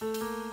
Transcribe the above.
Música